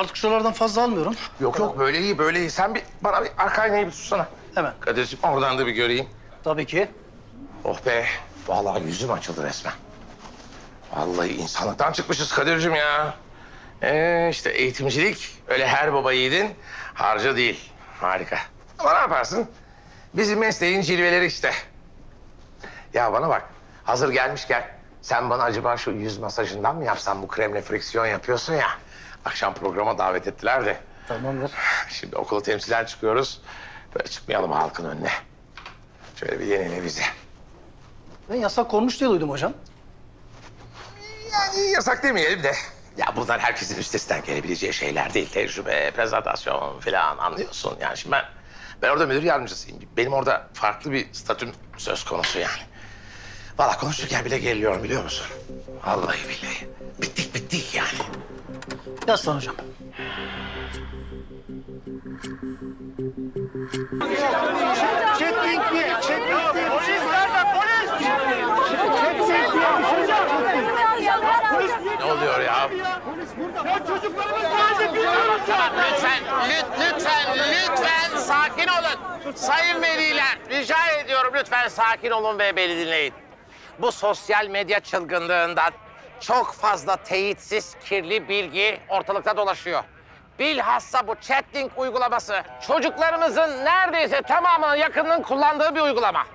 Artık şuralardan fazla almıyorum. Yok yok böyle iyi böyle iyi. Sen bir bana bir arka aynayı bir tutsana. Hemen. Kadir'ciğim oradan da bir göreyim. Tabii ki. Oh be. Vallahi yüzüm açıldı resmen. Vallahi insanlıktan çıkmışız Kadir'cim ya. Ee, işte eğitimcilik öyle her baba yiğidin harcı değil. Harika. Ama ne yaparsın? Bizim mesleğin cilveleri işte. Ya bana bak. Hazır gelmişken sen bana acaba şu yüz masajından mı yapsan bu kremle friksiyon yapıyorsun ya. Akşam programa davet ettiler de. Tamamdır. Şimdi okulu temsilen çıkıyoruz. Böyle çıkmayalım halkın önüne. Şöyle bir yenile bizi. Ben yasak konmuş diye duydum hocam. Yani yasak demeyelim de. Ya bunlar herkesin üstesinden gelebileceği şeyler değil. Tecrübe, prezentasyon falan anlıyorsun. Yani şimdi ben, ben orada müdür yardımcısıyım. Benim orada farklı bir statüm söz konusu yani. Vallahi konuşurken bile geriliyorum biliyor musun? Vallahi billahi. Yani. Yaslan hocam. Ne oluyor ya? Tamam lütfen, lüt, lütfen, lütfen sakin olun. Sayın veliler, rica ediyorum lütfen sakin olun ve beni dinleyin. Bu sosyal medya çılgınlığından çok fazla teyitsiz, kirli bilgi ortalıkta dolaşıyor. Bilhassa bu chatting uygulaması çocuklarımızın neredeyse tamamının yakınının kullandığı bir uygulama.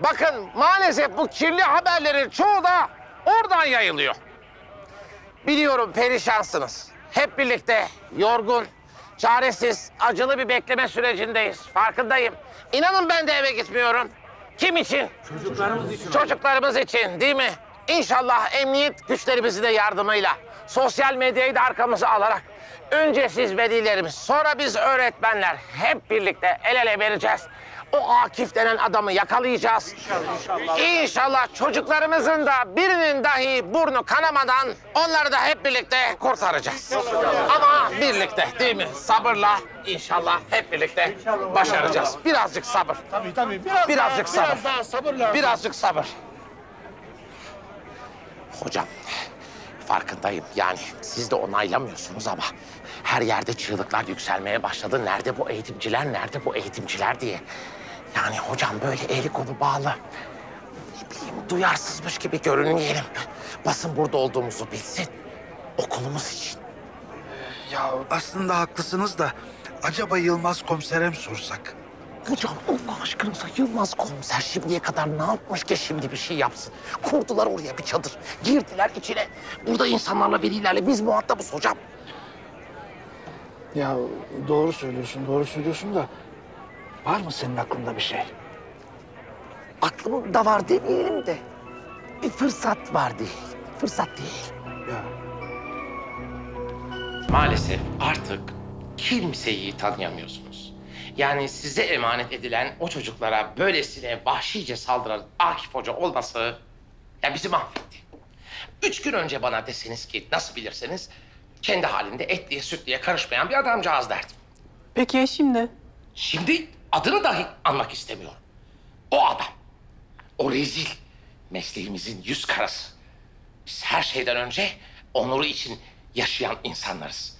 Bakın maalesef bu kirli haberlerin çoğu da oradan yayılıyor. Biliyorum perişansınız. Hep birlikte yorgun, çaresiz, acılı bir bekleme sürecindeyiz. Farkındayım. İnanın ben de eve gitmiyorum. Kim için? Çocuklarımız için. Çocuklarımız için değil mi? İnşallah emniyet güçlerimizin de yardımıyla, sosyal medyayı da arkamıza alarak önce siz velilerimiz, sonra biz öğretmenler hep birlikte el ele vereceğiz. O Akif denen adamı yakalayacağız. İnşallah. İnşallah çocuklarımızın da birinin dahi burnu kanamadan onları da hep birlikte kurtaracağız. Ama birlikte değil mi? Sabırla inşallah hep birlikte başaracağız. Birazcık sabır. Tabii tabii. Biraz Birazcık daha, sabır. Biraz daha sabır lazım. Birazcık sabır. Hocam, farkındayım. Yani siz de onaylamıyorsunuz ama her yerde çığlıklar yükselmeye başladı. Nerede bu eğitimciler, nerede bu eğitimciler diye. Yani hocam böyle eli kolu bağlı. Ne bileyim duyarsızmış gibi görünmeyelim. Basın burada olduğumuzu bilsin. Okulumuz için. Ya aslında haklısınız da acaba Yılmaz komisere mi sorsak? Hocam Allah aşkınıza Yılmaz komiser şimdiye kadar ne yapmış ki şimdi bir şey yapsın? Kurdular oraya bir çadır. Girdiler içine. Burada insanlarla, velilerle biz muhatabız hocam. Ya doğru söylüyorsun, doğru söylüyorsun da var mı senin aklında bir şey? Aklımda var demeyelim de bir fırsat var değil. Fırsat değil. Ya Maalesef artık kimseyi tanıyamıyorsunuz. Yani size emanet edilen o çocuklara böylesine vahşice saldıran Akif Hoca olması ya bizi mahvetti. Üç gün önce bana deseniz ki nasıl bilirseniz kendi halinde etliye sütliye karışmayan bir adamcağız derdim. Peki ya şimdi? Şimdi adını dahi anmak istemiyorum. O adam, o rezil, mesleğimizin yüz karası. Biz her şeyden önce onuru için yaşayan insanlarız.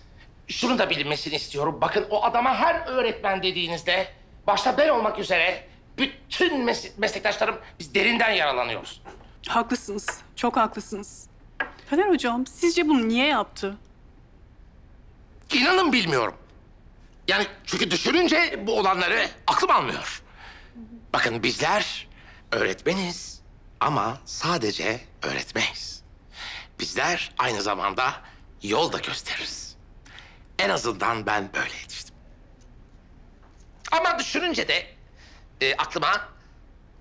Şunu da bilinmesini istiyorum. Bakın o adama her öğretmen dediğinizde, başta ben olmak üzere bütün mes- meslektaşlarım biz derinden yaralanıyoruz. Haklısınız. Çok haklısınız. Kader hocam sizce bunu niye yaptı? İnanın bilmiyorum. Yani çünkü düşününce bu olanları aklım almıyor. Bakın bizler öğretmeniz ama sadece öğretmeyiz. Bizler aynı zamanda yol da gösteririz. En azından ben böyle yetiştim. Ama düşününce de e, aklıma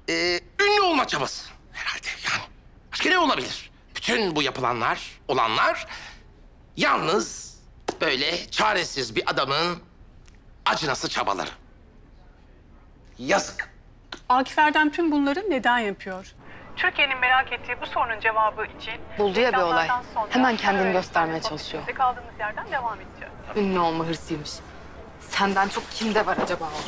e, ünlü olma çabası herhalde yani. Başka ne olabilir? Bütün bu yapılanlar, olanlar yalnız böyle çaresiz bir adamın acınası çabaları. Yazık. Akif Erdem tüm bunları neden yapıyor? Türkiye'nin merak ettiği bu sorunun cevabı için... Buldu ya bir olay. Hemen kendini göstermeye çalışıyor. Kaldığımız yerden devam edeceğiz. Ünlü olma hırsıymış. Senden çok kimde var acaba o?